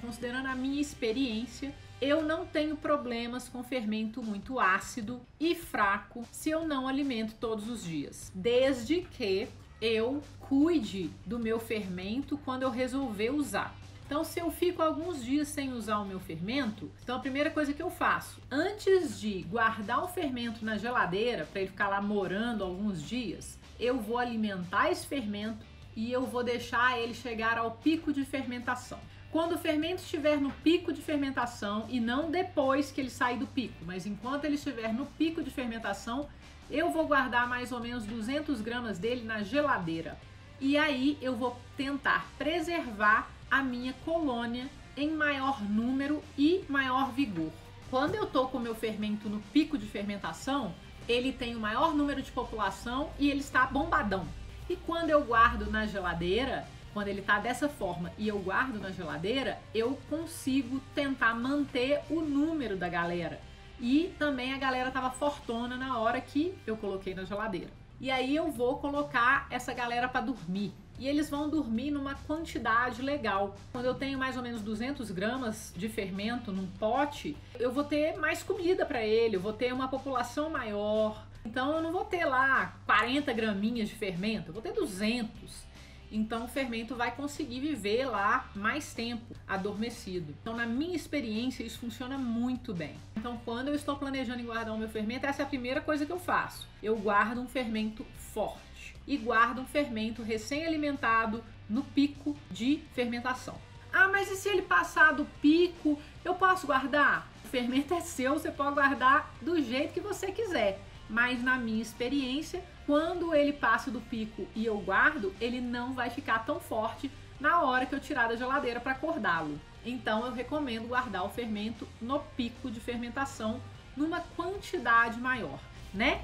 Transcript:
considerando a minha experiência, eu não tenho problemas com fermento muito ácido e fraco se eu não alimento todos os dias, desde que eu cuide do meu fermento quando eu resolver usar. Então, se eu fico alguns dias sem usar o meu fermento, então a primeira coisa que eu faço, antes de guardar o fermento na geladeira para ele ficar lá morando alguns dias, eu vou alimentar esse fermento e eu vou deixar ele chegar ao pico de fermentação. Quando o fermento estiver no pico de fermentação e não depois que ele sair do pico, mas enquanto ele estiver no pico de fermentação, eu vou guardar mais ou menos 200 gramas dele na geladeira. E aí eu vou tentar preservar a minha colônia em maior número e maior vigor. Quando eu tô com o meu fermento no pico de fermentação, ele tem o maior número de população e ele está bombadão. E quando eu guardo na geladeira, quando ele tá dessa forma e eu guardo na geladeira, eu consigo tentar manter o número da galera. E também a galera tava fortona na hora que eu coloquei na geladeira. E aí eu vou colocar essa galera para dormir e eles vão dormir numa quantidade legal. Quando eu tenho mais ou menos 200 gramas de fermento num pote, eu vou ter mais comida para ele, eu vou ter uma população maior. Então eu não vou ter lá 40 graminhas de fermento, eu vou ter 200. Então o fermento vai conseguir viver lá mais tempo adormecido. Então, na minha experiência, isso funciona muito bem. Então, quando eu estou planejando guardar o meu fermento, essa é a primeira coisa que eu faço. Eu guardo um fermento forte e guarda um fermento recém-alimentado no pico de fermentação. Ah, mas e se ele passar do pico, eu posso guardar? O fermento é seu, você pode guardar do jeito que você quiser. Mas na minha experiência, quando ele passa do pico e eu guardo, ele não vai ficar tão forte na hora que eu tirar da geladeira para acordá-lo. Então eu recomendo guardar o fermento no pico de fermentação numa quantidade maior, né?